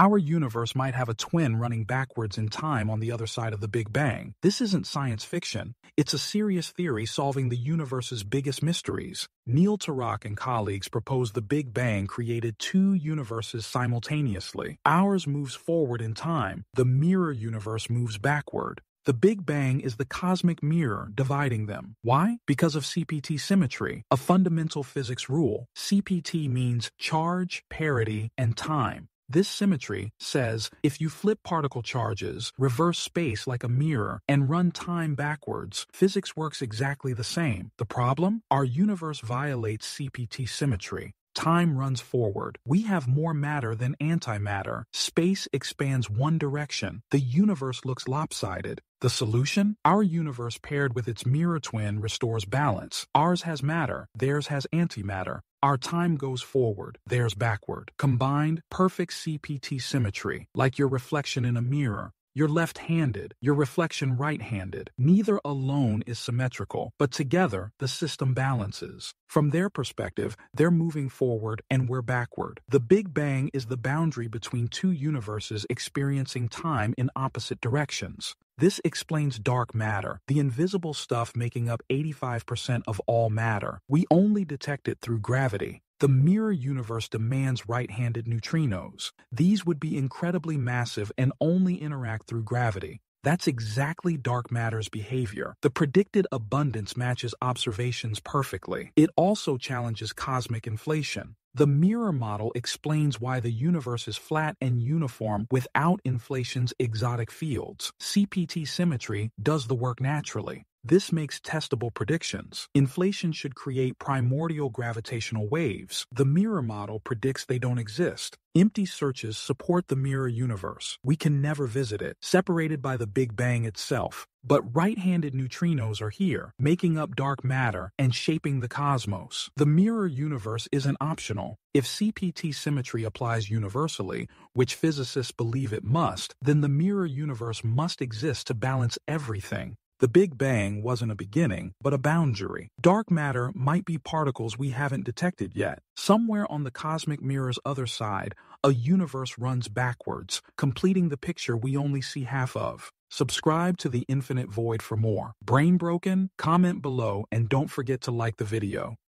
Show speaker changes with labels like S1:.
S1: Our universe might have a twin running backwards in time on the other side of the Big Bang. This isn't science fiction. It's a serious theory solving the universe's biggest mysteries. Neil Turok and colleagues propose the Big Bang created two universes simultaneously. Ours moves forward in time. The mirror universe moves backward. The Big Bang is the cosmic mirror dividing them. Why? Because of CPT symmetry, a fundamental physics rule. CPT means charge, parity, and time. This symmetry says if you flip particle charges, reverse space like a mirror, and run time backwards, physics works exactly the same. The problem? Our universe violates CPT symmetry. Time runs forward. We have more matter than antimatter. Space expands one direction. The universe looks lopsided. The solution? Our universe paired with its mirror twin restores balance. Ours has matter, theirs has antimatter. Our time goes forward, theirs backward. Combined, perfect CPT symmetry, like your reflection in a mirror. You're left handed, your reflection right handed. Neither alone is symmetrical, but together the system balances. From their perspective, they're moving forward and we're backward. The Big Bang is the boundary between two universes experiencing time in opposite directions. This explains dark matter, the invisible stuff making up 85% of all matter. We only detect it through gravity. The mirror universe demands right-handed neutrinos. These would be incredibly massive and only interact through gravity. That's exactly dark matter's behavior. The predicted abundance matches observations perfectly. It also challenges cosmic inflation. The mirror model explains why the universe is flat and uniform without inflation's exotic fields. CPT symmetry does the work naturally. This makes testable predictions. Inflation should create primordial gravitational waves. The mirror model predicts they don't exist. Empty searches support the mirror universe. We can never visit it, separated by the Big Bang itself. But right-handed neutrinos are here, making up dark matter and shaping the cosmos. The mirror universe isn't optional. If CPT symmetry applies universally, which physicists believe it must, then the mirror universe must exist to balance everything. The Big Bang wasn't a beginning, but a boundary. Dark matter might be particles we haven't detected yet. Somewhere on the cosmic mirror's other side, a universe runs backwards, completing the picture we only see half of. Subscribe to The Infinite Void for more. Brain broken? Comment below and don't forget to like the video.